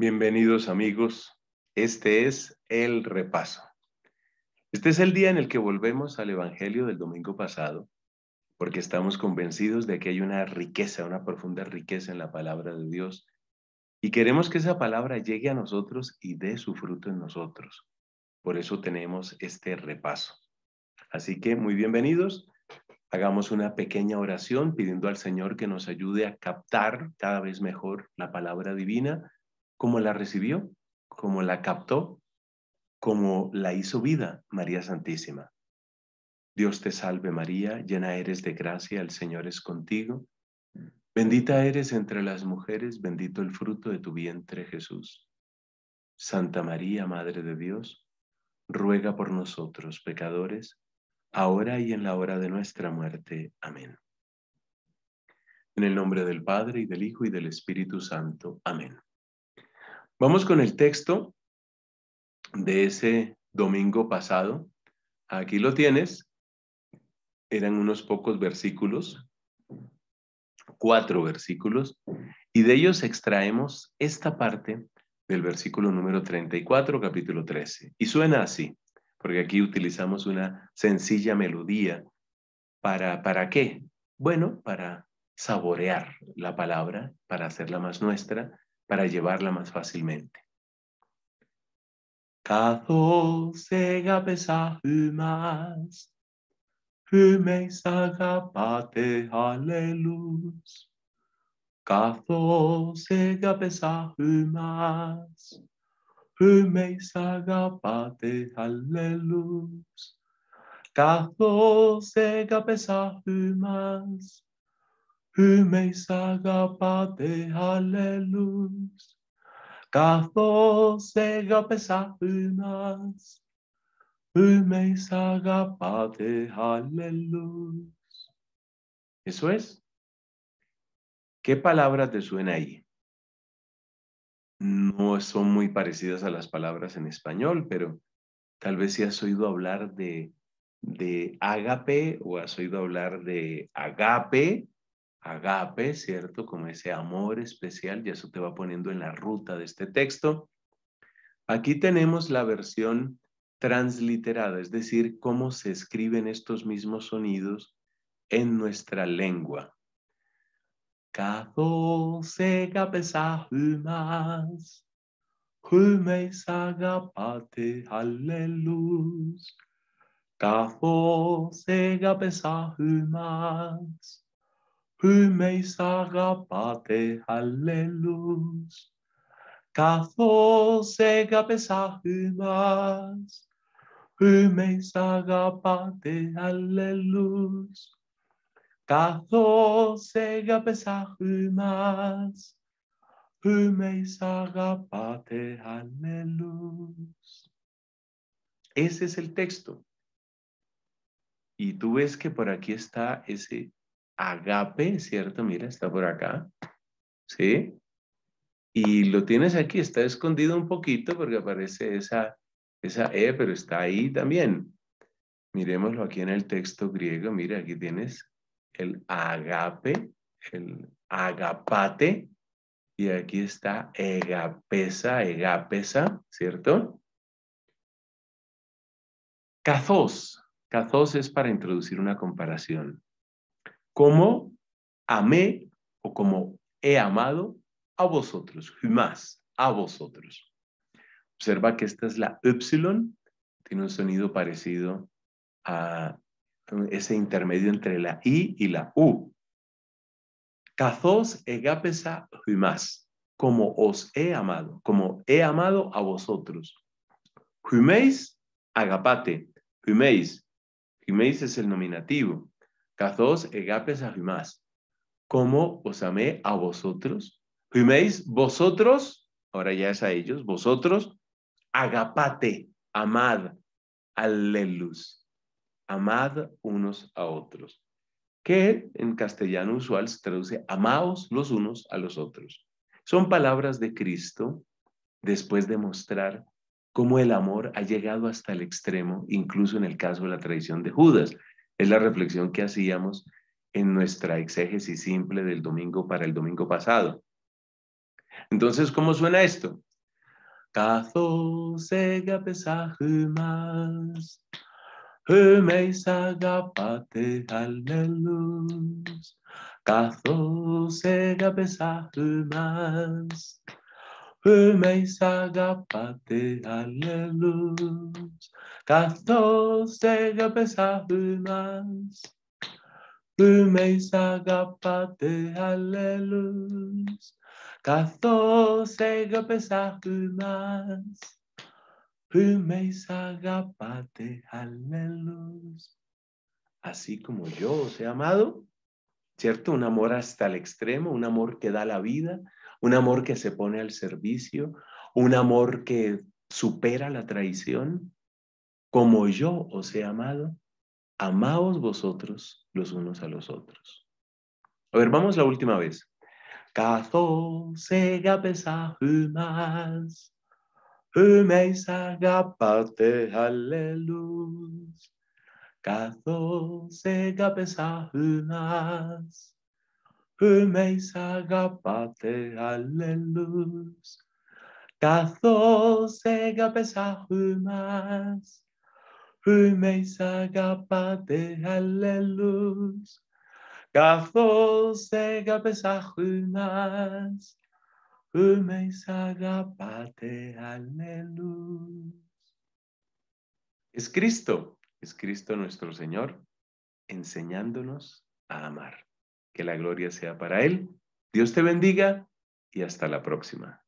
Bienvenidos amigos. Este es el repaso. Este es el día en el que volvemos al Evangelio del domingo pasado, porque estamos convencidos de que hay una riqueza, una profunda riqueza en la palabra de Dios, y queremos que esa palabra llegue a nosotros y dé su fruto en nosotros. Por eso tenemos este repaso. Así que muy bienvenidos. Hagamos una pequeña oración pidiendo al Señor que nos ayude a captar cada vez mejor la palabra divina, como la recibió, como la captó, como la hizo vida María Santísima. Dios te salve María, llena eres de gracia, el Señor es contigo. Bendita eres entre las mujeres, bendito el fruto de tu vientre Jesús. Santa María, Madre de Dios, ruega por nosotros pecadores, ahora y en la hora de nuestra muerte. Amén. En el nombre del Padre y del Hijo y del Espíritu Santo. Amén. Vamos con el texto de ese domingo pasado. Aquí lo tienes. Eran unos pocos versículos, cuatro versículos, y de ellos extraemos esta parte del versículo número 34, capítulo 13. Y suena así porque aquí utilizamos una sencilla melodía. ¿Para, ¿Para qué? Bueno, para saborear la palabra, para hacerla más nuestra, para llevarla más fácilmente. Catorce pesa humas, humeis agapate alelus. Catorce pesa humas, humeis agapate alelus. Catorce pesa humas, Hümeisagapate alelus. Kathos egapesahunas. Hümeisagapate alelus. Eso es. ¿Qué palabra te suena ahí? No son muy parecidas a las palabras en español, pero tal vez si has oído hablar de, de ágape o has oído hablar de agape agape, ¿cierto? Como ese amor especial, y eso te va poniendo en la ruta de este texto. Aquí tenemos la versión transliterada, es decir, cómo se escriben estos mismos sonidos en nuestra lengua. Catorce cabezas humas, humes agapate aleluz. Catorce cabezas humas, Humeisarapate halelus. Kathos egapesahumas. Humeisarapate halelus. Kathos egapesahumas. Humeisarapate halelus. Ese es el texto. Y tú ves que por aquí está ese agape, ¿cierto? Mira, está por acá. ¿Sí? Y lo tienes aquí, está escondido un poquito porque aparece esa, esa E, pero está ahí también. Miremoslo aquí en el texto griego. Mira, aquí tienes el agape, el agapate, y aquí está egapesa, egapesa, ¿cierto? Cazos. Cazos es para introducir una comparación. Como amé o como he amado a vosotros, más a vosotros. Observa que esta es la epsilon, tiene un sonido parecido a ese intermedio entre la I y la U. Cazos egapesa humas, como os he amado, como he amado a vosotros. Huméis, agapate, huméis, huméis es el nominativo. Cazos egapesa humas, como os amé a vosotros. Huméis, vosotros, ahora ya es a ellos, vosotros, agapate, amad, alelus amad unos a otros, que en castellano usual se traduce amaos los unos a los otros. Son palabras de Cristo después de mostrar cómo el amor ha llegado hasta el extremo, incluso en el caso de la traición de Judas. Es la reflexión que hacíamos en nuestra exégesis simple del domingo para el domingo pasado. Entonces, ¿cómo suena esto? Katho sega pesahumas. Humeis agapate. Katho sega pesahumas. Hürmeis agapate alelus, kathos te gapesa hürmas. Hürmeis agapate alelus, kathos te gapesa hürmas. Hürmeis agapate alelus. Así como yo os he amado, ¿cierto? Un amor hasta el extremo, un amor que da la vida, un amor que se pone al servicio, un amor que supera la traición. Como yo os he amado, amaos vosotros los unos a los otros. A ver, vamos la última vez. καθώς αγαπεσάχουμας, Humeis agapate, hallelujah. Καθώς αγαπεσάχουμας, Humeis agapate, hallelujah. Καθώς αγαπεσάχουμας, Humeis agapate, hallelujah. Καθώς έγαπες μας, humeis agapate, aleluya. Es Cristo, es Cristo nuestro Señor, enseñándonos a amar. Que la gloria sea para Él. Dios te bendiga y hasta la próxima.